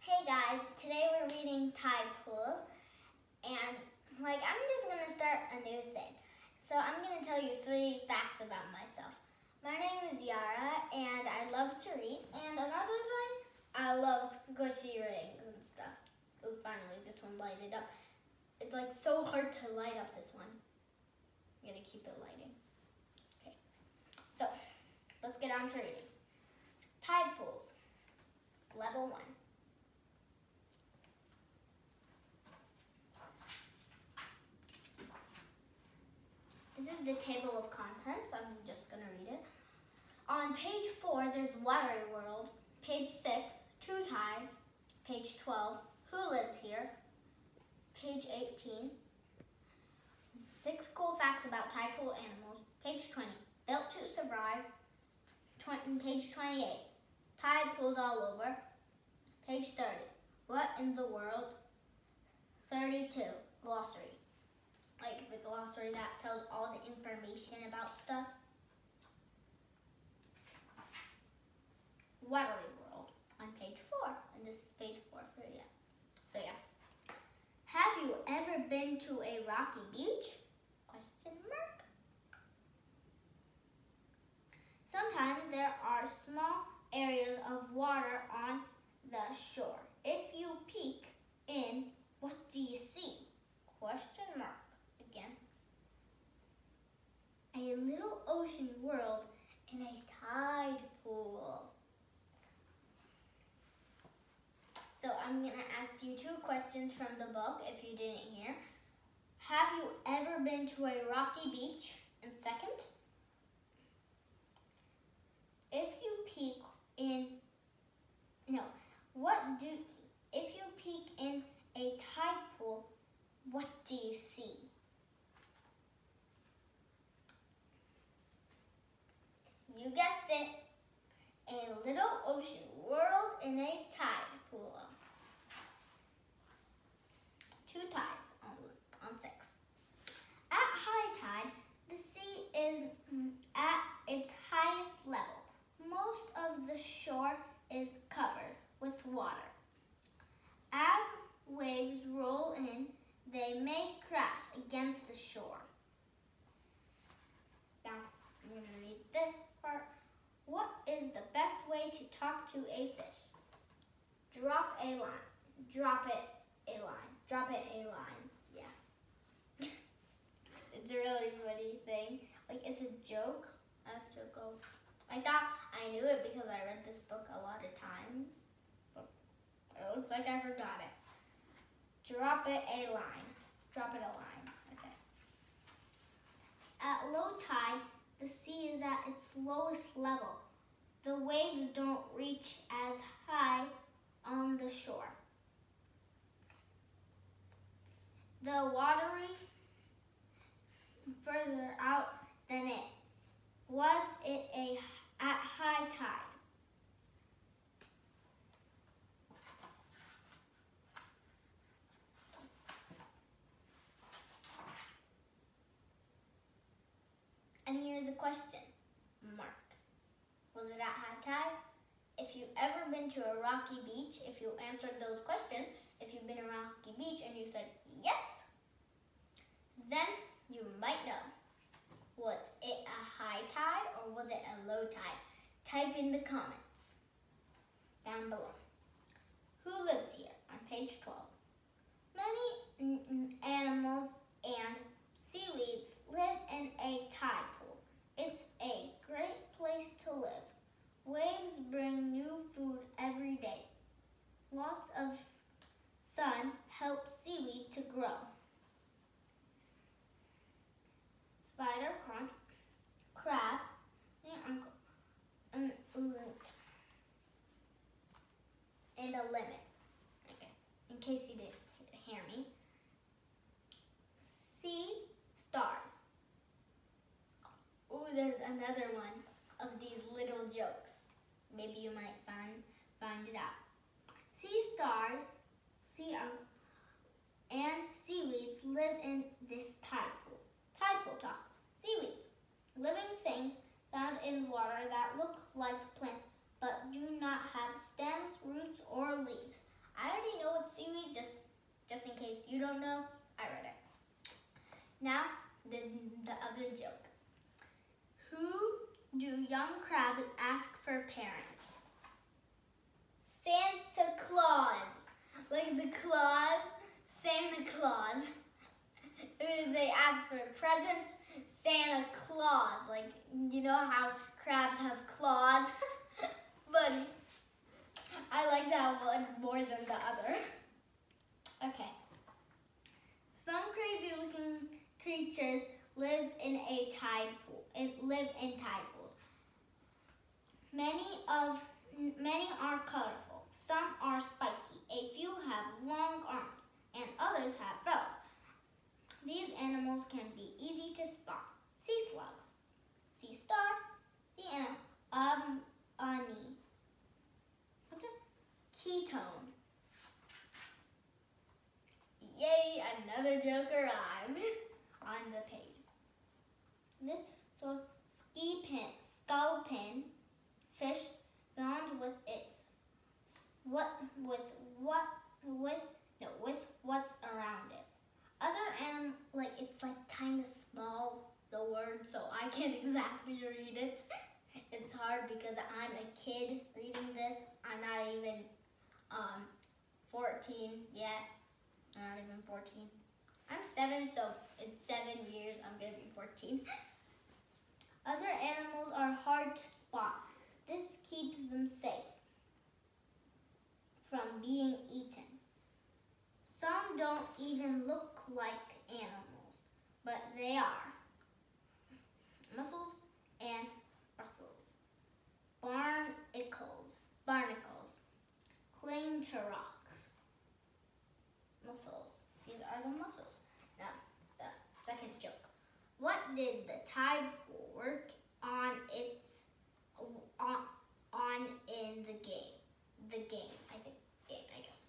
Hey guys, today we're reading Tide Pools and like I'm just gonna start a new thing. So I'm gonna tell you three facts about myself. My name is Yara and I love to read and another thing, I love squishy rings and stuff. Oh finally this one lighted up. It's like so hard to light up this one. I'm gonna keep it lighting. Okay. So let's get on to reading. Tide Pools. Level 1. The table of contents. I'm just going to read it. On page 4, there's Watery World. Page 6, Two Tides. Page 12, Who Lives Here? Page 18, Six Cool Facts About Tide Pool Animals. Page 20, Built to Survive. 20, page 28, Tide Pools All Over. Page 30, What in the World? 32, Glossary like the glossary that tells all the information about stuff. Watery World on page four, and this is page four for you. So yeah. Have you ever been to a rocky beach? Question mark. Sometimes there are small areas of water on the shore. If you peek in, what do you see? Question mark again. A little ocean world in a tide pool. So I'm going to ask you two questions from the book if you didn't hear. Have you ever been to a rocky beach? And second, if you peek in, no, what do, if you peek in a tide pool, what do you see? You guessed it, a little ocean world in a tide pool. Two tides on, on six. At high tide, the sea is mm, at its highest level. Most of the shore is covered with water. As waves roll in, they may crash against the shore. Now, I'm going to read this What is the best way to talk to a fish? Drop a line. Drop it a line. Drop it a line. Yeah. it's a really funny thing. Like, it's a joke. I have to go. I thought I knew it because I read this book a lot of times. But it looks like I forgot it. Drop it a line. Drop it a line. Okay. At low tide, the sea is at its lowest level. The waves don't reach as high on the shore. The watery further out than it. Was it a at high tide? And here's a question mark. Was it at high tide? If you've ever been to a rocky beach, if you answered those questions, if you've been to a rocky beach and you said yes, then you might know. Was it a high tide or was it a low tide? Type in the comments down below. Who lives here on page 12? Many animals and seaweeds live in a tide. It's a great place to live. Waves bring new food every day. Lots of sun helps seaweed to grow. Spider, crunch, crab, and, and, and a lemon. Okay, in case you didn't hear me. Sea stars. There's another one of these little jokes. Maybe you might find find it out. Sea stars, sea um, and seaweeds live in this tide pool. Tide pool talk. Seaweeds, living things found in water that look like plants but do not have stems, roots, or leaves. I already know what seaweed, just, just in case you don't know, I read it. Now, the, the other joke. Who do young crabs ask for parents? Santa Claus. Like the claws, Santa Claus. Who do they ask for presents? Santa Claus. Like, you know how crabs have claws? Buddy. I like that one more than the other. Okay. Some crazy looking creatures live in a tide pool. Live in tide pools. Many of many are colorful. Some are spiky. A few have long arms, and others have fellows. These animals can be easy to spot. Sea slug, sea star, sea um, ani. What's a ketone? Yay, another joke arrived on the page. This so ski pin, sculpin fish bonds with its what with what with no with what's around it. Other animal like it's like kind of small the word so I can't exactly read it. It's hard because I'm a kid reading this. I'm not even um 14 yet. I'm not even 14. I'm seven, so in seven years I'm gonna be 14. Other animals are hard to spot. This keeps them safe from being eaten. Some don't even look like animals, but they are. Mussels and Brussels. Barnacles, barnacles, cling to rocks. Mussels. These are the mussels. Now, the second joke. What did the tide pool work on its on, on in the game? The game, I think game, I guess.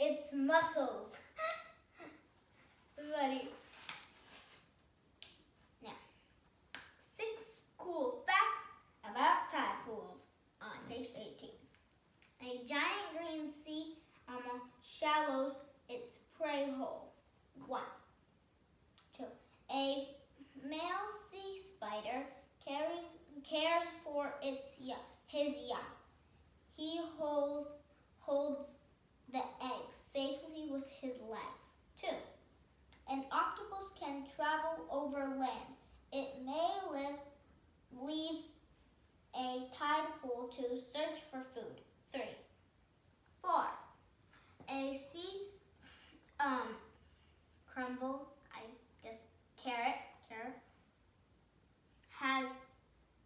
It's mussels. Buddy. Now, six cool about tide pools on page 18. A giant green sea animal shallows its prey hole. One. Two. A male sea spider carries cares for its his young. He holds, holds the eggs safely with his legs. Two, an octopus can travel over land. It may live, leave a tide pool to search for food. Three, four, a sea um, crumble, I guess, carrot, carrot, has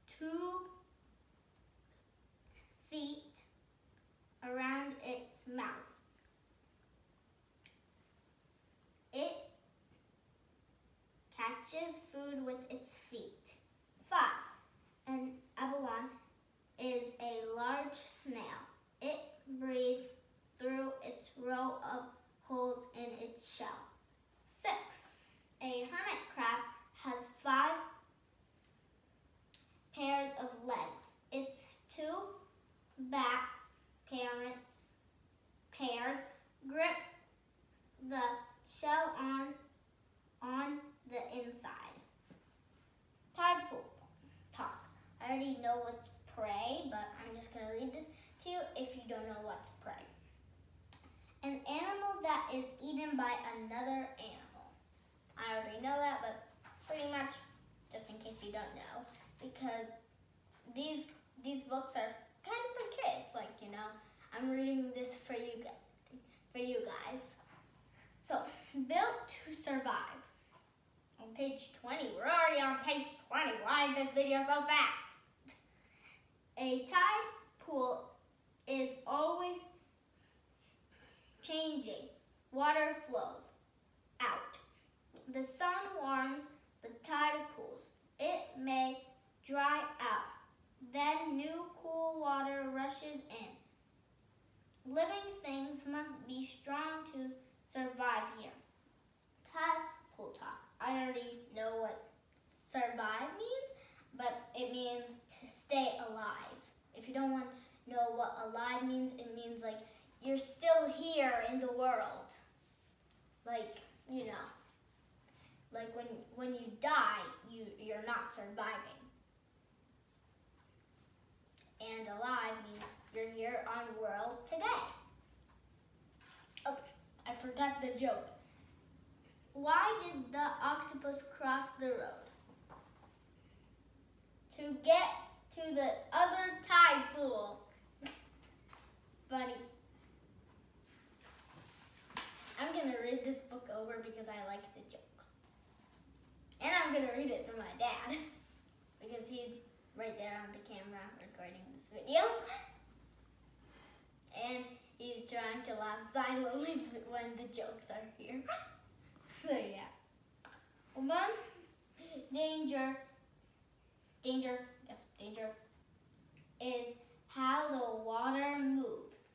two feet around its mouth. It catches food with its feet. Five, an abalone is a large snail. It breathes through its row of holes in its shell. Six, a hermit crab has five pairs of legs. Its two back parents pairs grip the shell on on the inside. Tide pool talk. I already know what's prey, but I'm just gonna read this to you if you don't know what's prey. An animal that is eaten by another animal. I already know that, but pretty much just in case you don't know, because these these books are kind of for kids. Like you know, I'm reading this for you for you guys. So, built to survive. On page 20, we're already on page 20. Why is this video so fast? A tide pool is always changing. Water flows out. The sun warms the tide pools. It may dry out. Then new cool water rushes in. Living things must be strong to survive here. Tide pool talk. I already know what survive means, but it means to stay alive. If you don't want to know what alive means, it means like you're still here in the world. like you know, like when when you die, you you're not surviving. And alive means you're here on world today. Oh, I forgot the joke. Why did the octopus cross the road? To get to the other tide pool. Funny. I'm gonna read this book over because I like the jokes. And I'm gonna read it to my dad because he's right there on the camera recording this video. And he's trying to laugh silently when the jokes are here. so yeah. One, danger, danger, yes, danger, is how the water moves.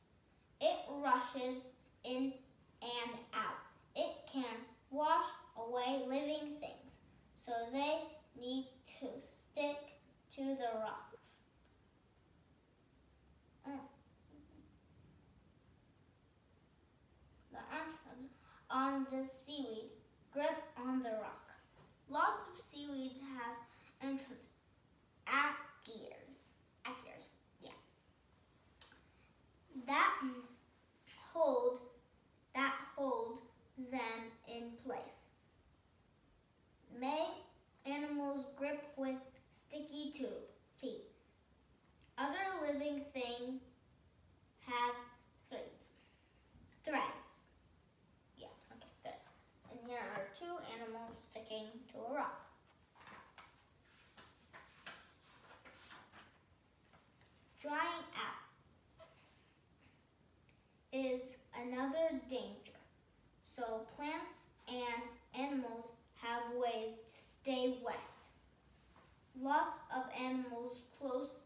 It rushes in and out. It can wash away living things, so they need to stick to the rocks. Mm. The entrance on the seaweed grip on the rock. Lots of seaweeds have entrance at gears. At gears, yeah. That hold that hold them in place. May animals grip with sticky tube feet. Other living things have threads. Threads. Yeah, okay, threads. And here are two animals sticking to a rock. Drying out is another danger. So plants and animals have ways to stay wet. Lots of animals close,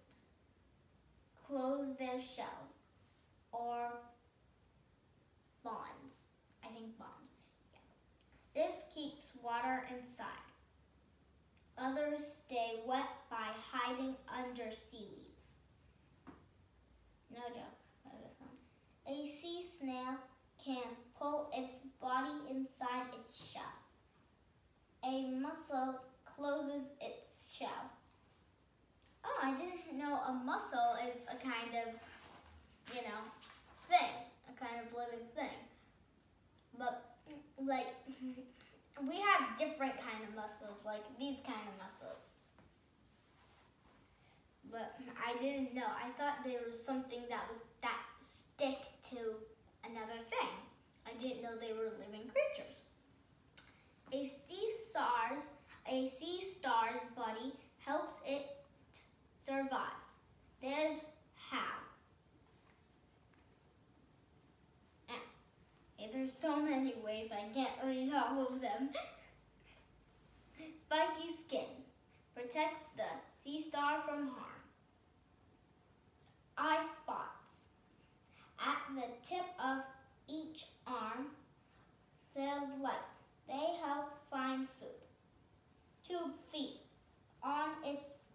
close their shells or bonds. I think bonds. Yeah. This keeps water inside. Others stay wet by hiding under seaweeds. No joke. A sea snail can pull its body inside its shell. A mussel closes its shell. Oh, I didn't know a muscle is a kind of, you know, thing, a kind of living thing. But, like, we have different kind of muscles, like these kind of muscles. But I didn't know. I thought there was something that was that stick to another thing. Didn't know they were living creatures. A sea star's a sea star's body helps it survive. There's how. There's so many ways I can't read all of them. Spiky skin protects the sea star from harm. Eye spots at the tip of each arm, there's light. They help find food. Tube feet on its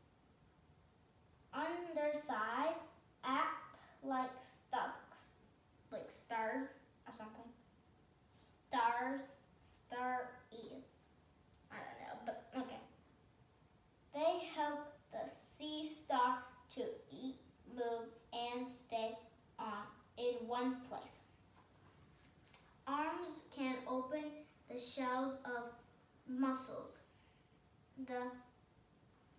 underside act like stucks, like stars or something. Stars, star is. I don't know, but okay. They help the sea star to eat, move, and stay on in one place. Arms can open the shells of mussels. The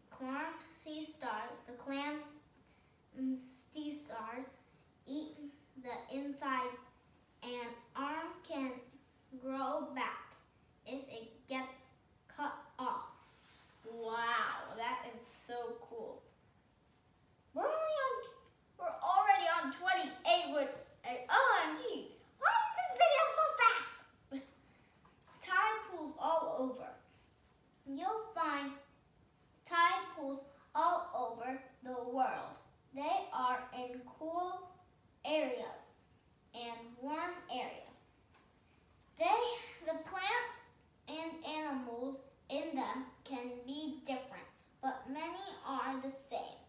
clam sea stars, the clams sea stars eat the insides and arm can grow back if it gets cut off. Wow, that is so cool. We're only on we're already on 28 with, uh, OMG, why is this video so fast? tide pools all over. You'll find tide pools all over the world. They are in cool areas and warm areas. They, the plants and animals in them can be different, but many are the same.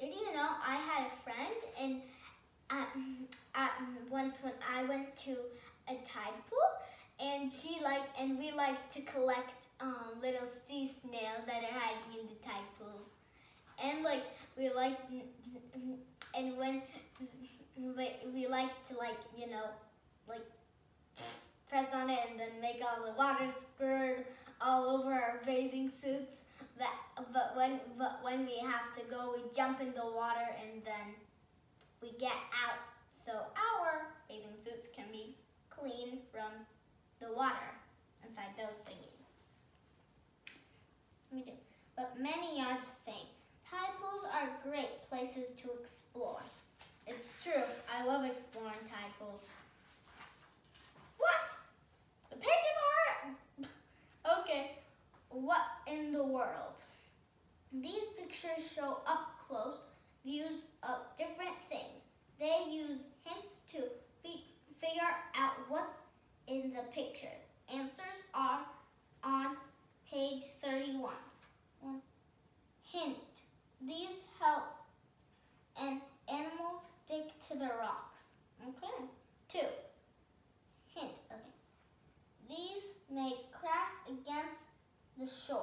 Did you know I had a friend and once when I went to a tide pool, and she like, and we like to collect um, little sea snails that are hiding in the tide pools, and like we like, and when we like to like, you know, like press on it and then make all the water squirt all over our bathing suits. That, but when but when we have to go, we jump in the water and then we get out. So our bathing suits can be clean from the water inside those thingies. We do. But many are the same. Tide pools are great places to explore. It's true. I love exploring tide pools. What? The pages are... okay. What in the world? These pictures show up close views of different things. They use hints to figure out what's in the picture. Answers are on page 31. One. Hint. These help and animals stick to the rocks. Okay. Two. Hint. Okay. These may crash against the shore.